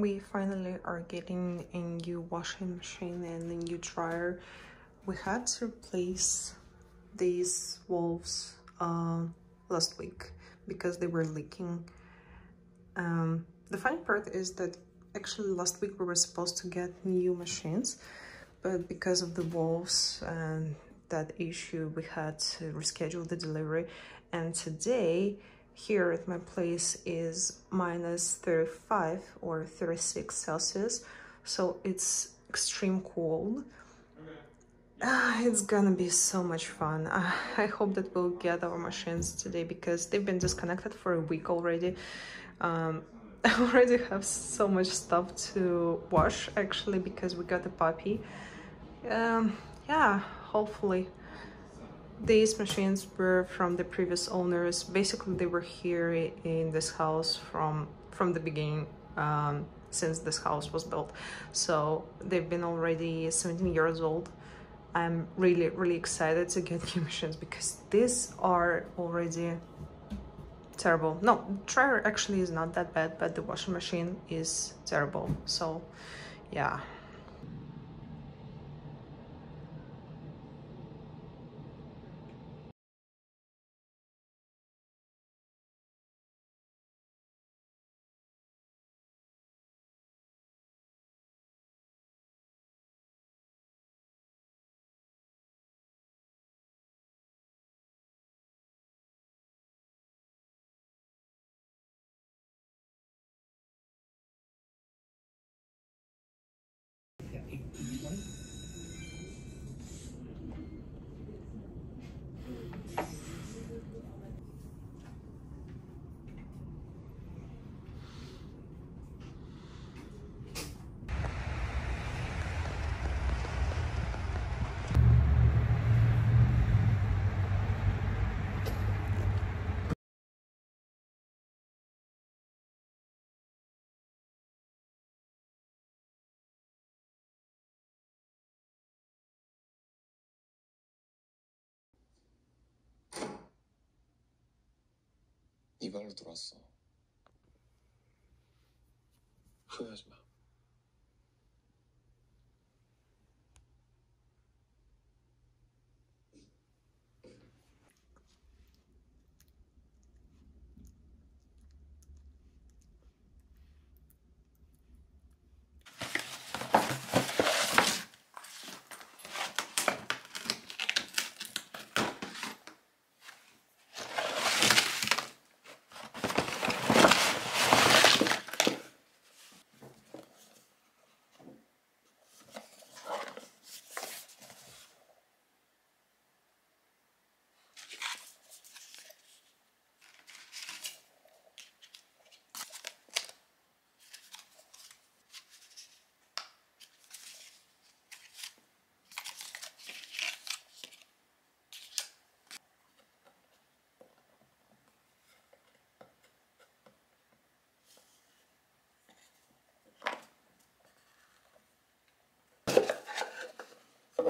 we finally are getting a new washing machine and a new dryer. We had to replace these valves uh, last week because they were leaking. Um, the funny part is that actually last week we were supposed to get new machines, but because of the valves and that issue, we had to reschedule the delivery. And today, here at my place is minus 35 or 36 Celsius, so it's extreme cold. Uh, it's gonna be so much fun. Uh, I hope that we'll get our machines today because they've been disconnected for a week already. Um, I already have so much stuff to wash actually because we got a puppy. Um, yeah, hopefully. These machines were from the previous owners. Basically, they were here in this house from from the beginning, um, since this house was built. So they've been already 17 years old. I'm really, really excited to get new machines because these are already terrible. No, dryer actually is not that bad, but the washing machine is terrible. So, yeah. 네 발로 돌았어. 후회하지 마.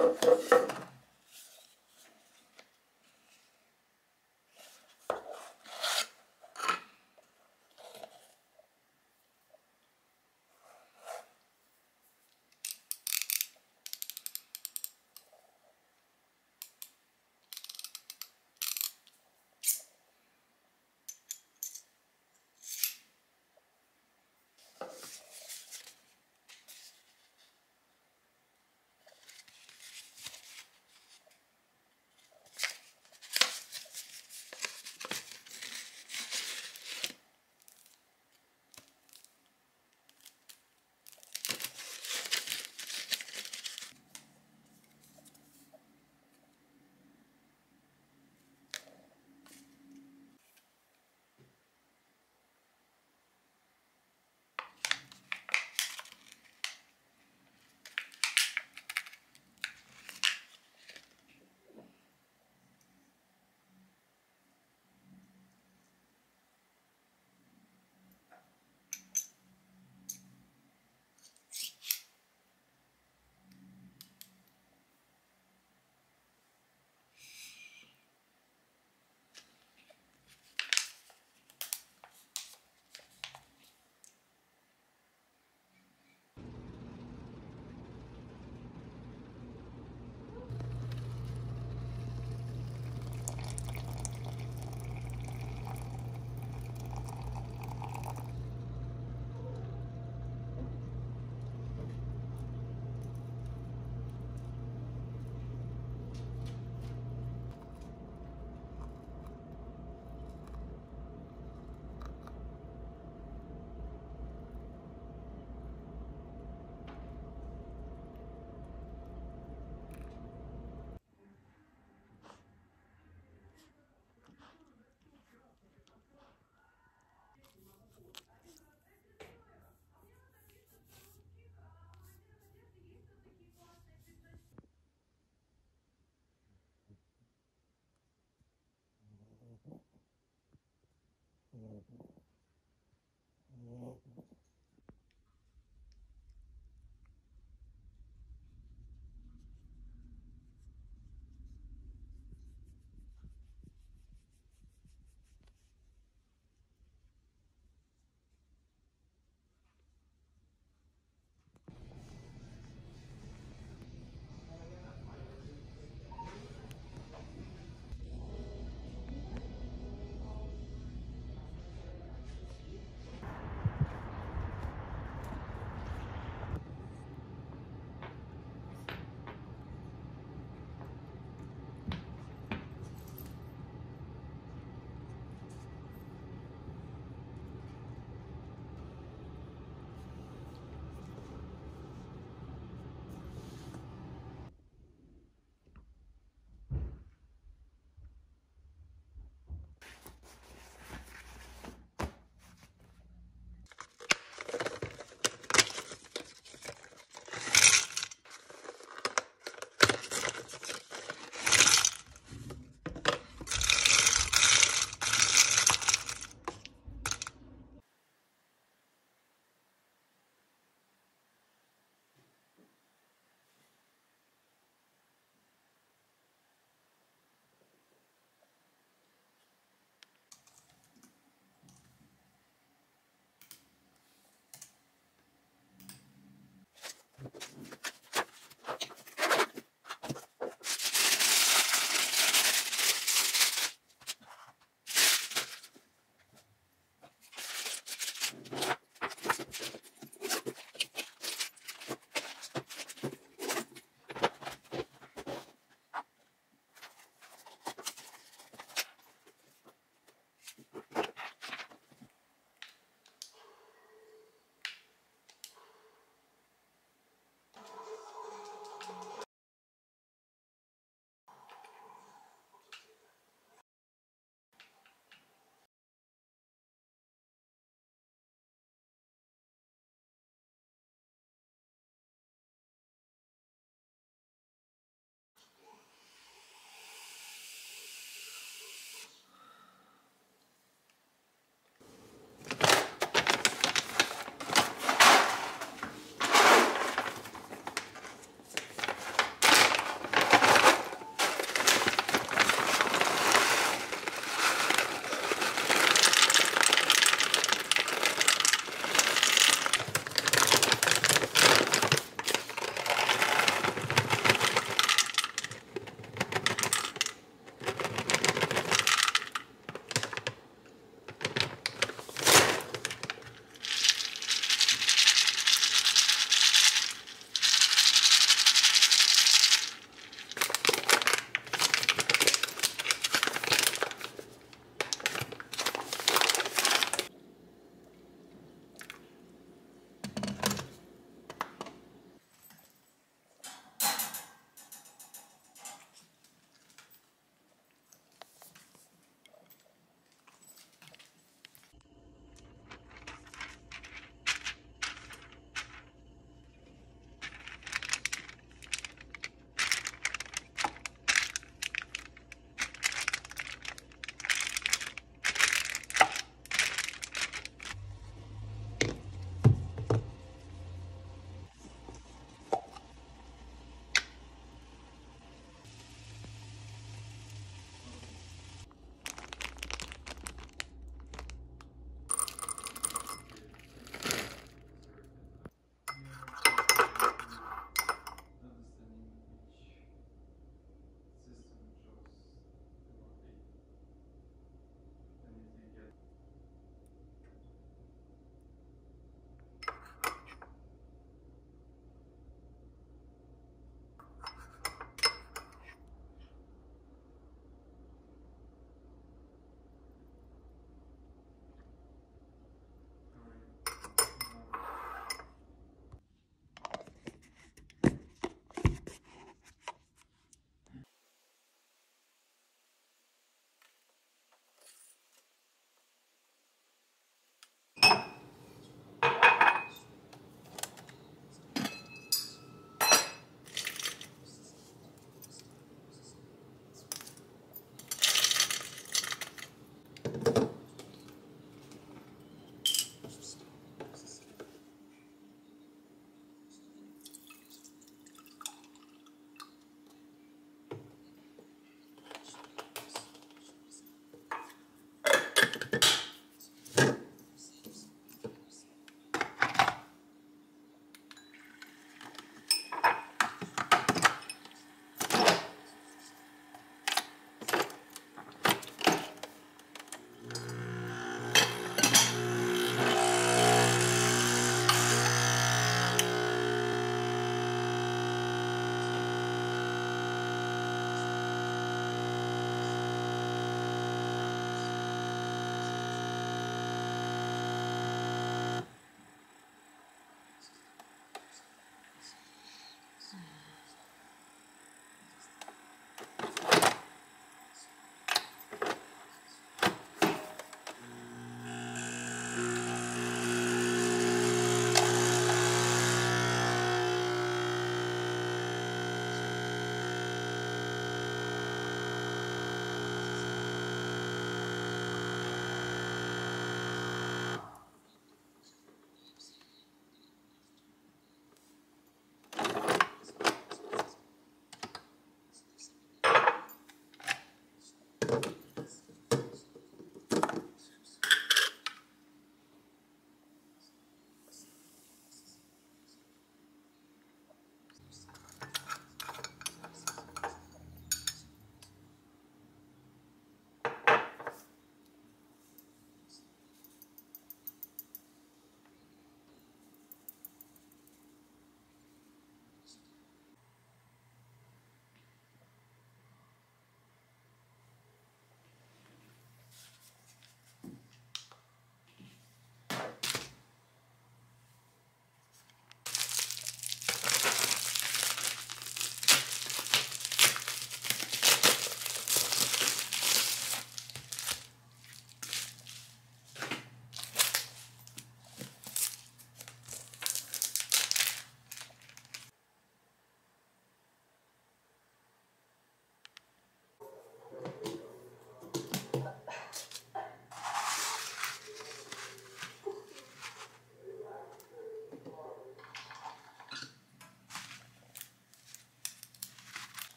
Thank.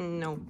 No.